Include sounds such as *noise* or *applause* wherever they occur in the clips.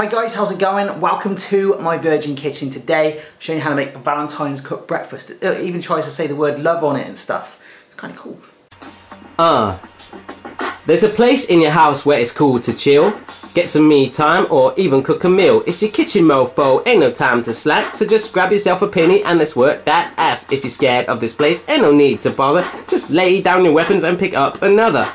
Hi guys, how's it going? Welcome to my Virgin Kitchen. Today, I'm showing you how to make a Valentine's cooked breakfast. It even tries to say the word love on it and stuff. It's kind of cool. Uh, there's a place in your house where it's cool to chill, get some me time, or even cook a meal. It's your kitchen mofo, ain't no time to slack, so just grab yourself a penny and let's work that ass. If you're scared of this place, ain't no need to bother, just lay down your weapons and pick up another.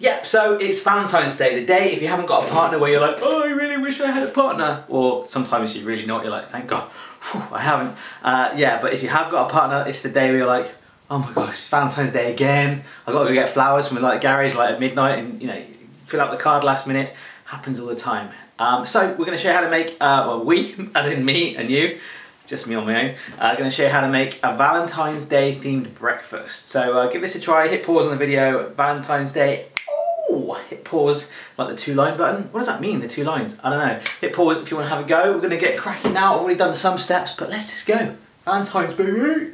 Yep, so it's Valentine's Day, the day if you haven't got a partner where you're like, oh, I really wish I had a partner. Or sometimes you really not, you're like, thank God, Whew, I haven't. Uh, yeah, but if you have got a partner, it's the day where you're like, oh my gosh, Valentine's Day again. i got to go get flowers from like garage like at midnight and you know, fill out the card last minute. Happens all the time. Um, so we're going to show you how to make, uh, well we, *laughs* as in me and you, just me on my own, uh, going to show you how to make a Valentine's Day themed breakfast. So uh, give this a try, hit pause on the video, Valentine's Day hit pause like the two line button. What does that mean, the two lines? I don't know. Hit pause if you want to have a go. We're going to get cracking now. I've already done some steps, but let's just go. Valentine's baby.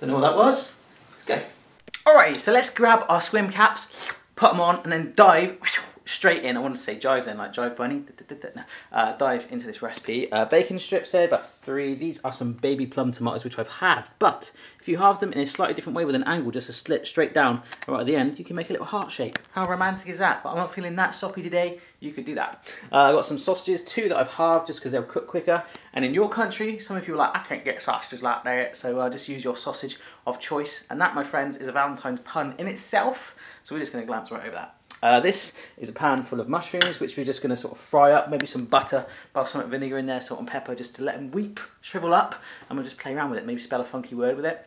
Don't know what that was. Let's go. Alright, so let's grab our swim caps, put them on, and then dive straight in. I want to say jive then, like jive bunny. Uh, dive into this recipe. Uh, bacon strips there, about three. These are some baby plum tomatoes, which I've halved. But if you halve them in a slightly different way with an angle, just a slit straight down right at the end, you can make a little heart shape. How romantic is that? But I'm not feeling that soppy today. You could do that. Uh, I've got some sausages, two that I've halved just because they'll cook quicker. And in your country, some of you are like, I can't get sausages like that. So uh, just use your sausage of choice. And that, my friends, is a Valentine's pun in itself. So we're just going to glance right over that. Uh, this is a pan full of mushrooms, which we're just going to sort of fry up. Maybe some butter, balsamic vinegar in there, salt and pepper, just to let them weep, shrivel up, and we'll just play around with it. Maybe spell a funky word with it.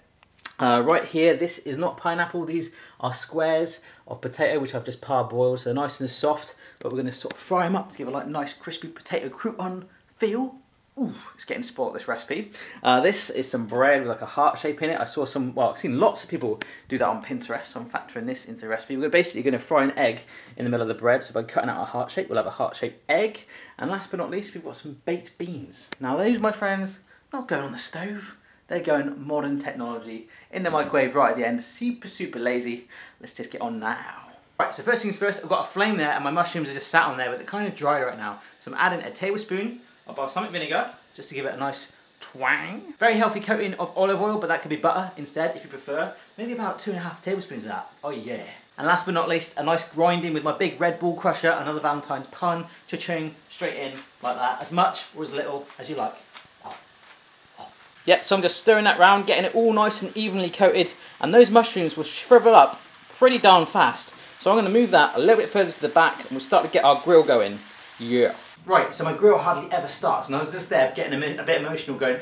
Uh, right here, this is not pineapple. These are squares of potato, which I've just parboiled, so nice and soft. But we're going to sort of fry them up to give a like nice crispy potato crouton feel. Ooh, it's getting spoiled, this recipe. Uh, this is some bread with like a heart shape in it. I saw some, well, I've seen lots of people do that on Pinterest, so I'm factoring this into the recipe. We're basically going to fry an egg in the middle of the bread. So by cutting out a heart shape, we'll have a heart-shaped egg. And last but not least, we've got some baked beans. Now those, my friends, not going on the stove. They're going modern technology in the microwave right at the end. Super, super lazy. Let's just get on now. Right, so first things first, I've got a flame there and my mushrooms are just sat on there, but they're kind of dry right now. So I'm adding a tablespoon of balsamic vinegar, just to give it a nice twang. Very healthy coating of olive oil, but that could be butter instead if you prefer. Maybe about two and a half tablespoons of that. Oh yeah. And last but not least, a nice grinding with my big Red Bull crusher, another Valentine's pun, cha-ching, straight in like that, as much or as little as you like. Yep, so I'm just stirring that round, getting it all nice and evenly coated, and those mushrooms will shrivel up pretty darn fast. So I'm going to move that a little bit further to the back, and we'll start to get our grill going. Yeah. Right, so my grill hardly ever starts, and I was just there getting a, bit emotional going,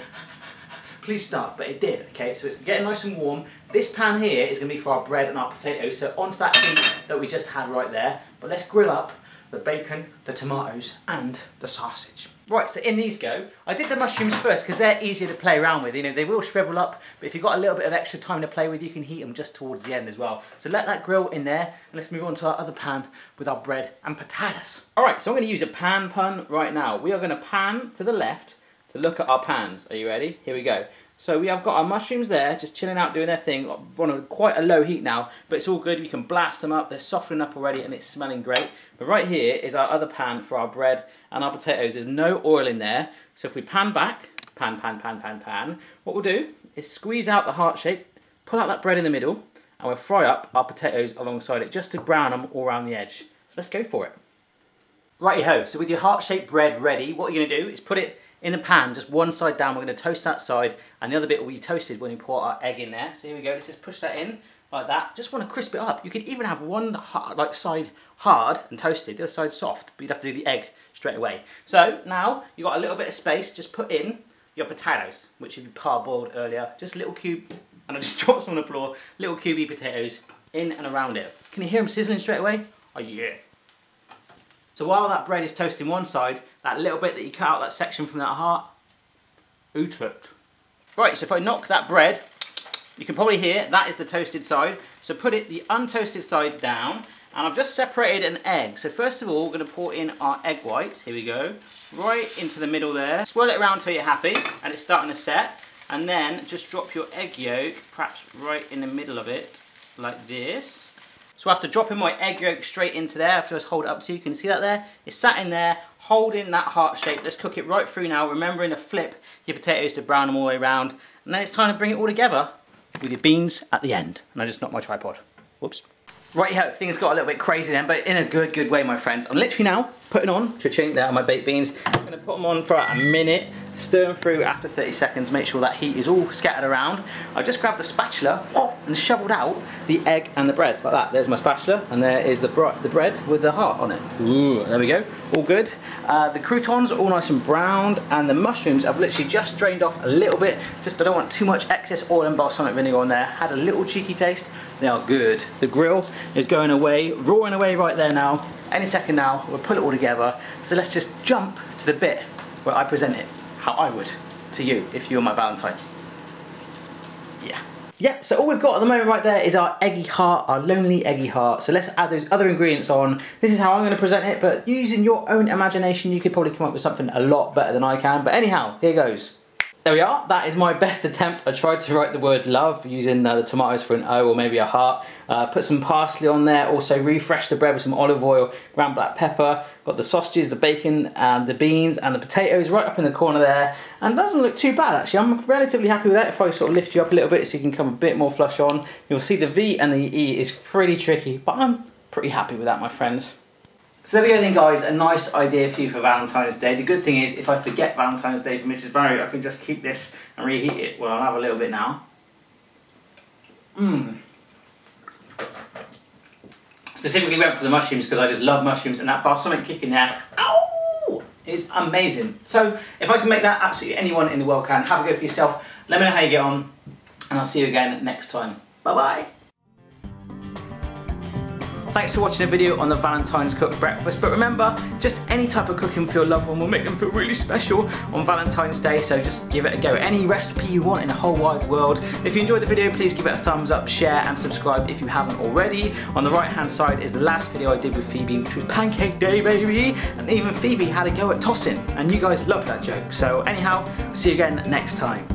*laughs* please start, but it did, okay? So it's getting nice and warm. This pan here is gonna be for our bread and our potatoes, so onto that heat that we just had right there, but let's grill up the bacon, the tomatoes, and the sausage. Right, so in these go. I did the mushrooms first because they're easier to play around with. You know, they will shrivel up, but if you've got a little bit of extra time to play with, you can heat them just towards the end as well. So let that grill in there, and let's move on to our other pan with our bread and potatoes. All right, so I'm gonna use a pan pun right now. We are gonna pan to the left to look at our pans. Are you ready? Here we go. So we have got our mushrooms there, just chilling out, doing their thing, on a, quite a low heat now, but it's all good. We can blast them up. They're softening up already and it's smelling great. But right here is our other pan for our bread and our potatoes. There's no oil in there. So if we pan back, pan, pan, pan, pan, pan, what we'll do is squeeze out the heart shape, pull out that bread in the middle, and we'll fry up our potatoes alongside it just to brown them all around the edge. So let's go for it. Righty ho, so with your heart-shaped bread ready, what you're going to do is put it in a pan, just one side down. We're going to toast that side, and the other bit will be toasted when we pour our egg in there. So here we go. Let's just push that in like that. Just want to crisp it up. You could even have one hard, like side hard and toasted, the other side soft, but you'd have to do the egg straight away. So now you've got a little bit of space. Just put in your potatoes, which you parboiled earlier. Just little cube, *laughs* and I just dropped some on the floor. Little cubey potatoes in and around it. Can you hear them sizzling straight away? Oh yeah. So while that bread is toasting one side, that little bit that you cut out, that section from that heart, eat it. Right, so if I knock that bread, you can probably hear that is the toasted side. So put it the untoasted side down, and I've just separated an egg. So first of all, we're gonna pour in our egg white, here we go, right into the middle there. Swirl it around till you're happy, and it's starting to set. And then just drop your egg yolk, perhaps right in the middle of it, like this. So after dropping my egg yolk straight into there, I've just hold it up so you can see that there. It's sat in there, holding that heart shape. Let's cook it right through now, remembering to flip your potatoes to brown them all the way around. And then it's time to bring it all together with your beans at the end. And I just knocked my tripod. Whoops. Right, yeah, things got a little bit crazy then, but in a good, good way, my friends. I'm literally now putting on, cha-ching, there are my baked beans. I'm gonna put them on for a minute, stir them through after 30 seconds, make sure that heat is all scattered around. I just grabbed the spatula and shoveled out the egg and the bread, like that. There's my spatula, and there is the, the bread with the heart on it. Ooh, there we go, all good. Uh, the croutons are all nice and browned, and the mushrooms I've literally just drained off a little bit, just I don't want too much excess oil and balsamic vinegar on there. Had a little cheeky taste, they are good. The grill is going away, roaring away right there now. Any second now, we'll put it all together. So let's just jump to the bit where I present it how I would to you if you were my Valentine. Yeah. Yeah, so all we've got at the moment right there is our eggy heart, our lonely eggy heart. So let's add those other ingredients on. This is how I'm gonna present it, but using your own imagination, you could probably come up with something a lot better than I can. But anyhow, here goes. There we are, that is my best attempt. I tried to write the word love using uh, the tomatoes for an O or maybe a heart. Uh, put some parsley on there, also refresh the bread with some olive oil, ground black pepper. Got the sausages, the bacon, and the beans, and the potatoes right up in the corner there. And doesn't look too bad actually. I'm relatively happy with that. If I sort of lift you up a little bit so you can come a bit more flush on. You'll see the V and the E is pretty tricky, but I'm pretty happy with that, my friends. So there we go then guys, a nice idea for you for Valentine's Day. The good thing is, if I forget Valentine's Day for Mrs. Barry, I can just keep this and reheat it. Well, I'll have a little bit now. Mmm. Specifically went for the mushrooms because I just love mushrooms and that balsamic kick in there, ow, is amazing. So if I can make that, absolutely anyone in the world can. Have a go for yourself. Let me know how you get on and I'll see you again next time. Bye-bye. Thanks for watching the video on the Valentine's Cook Breakfast. But remember, just any type of cooking for your loved one will make them feel really special on Valentine's Day. So just give it a go. Any recipe you want in the whole wide world. If you enjoyed the video, please give it a thumbs up, share and subscribe if you haven't already. On the right hand side is the last video I did with Phoebe, which was Pancake Day, baby. And even Phoebe had a go at tossing. And you guys loved that joke. So anyhow, see you again next time.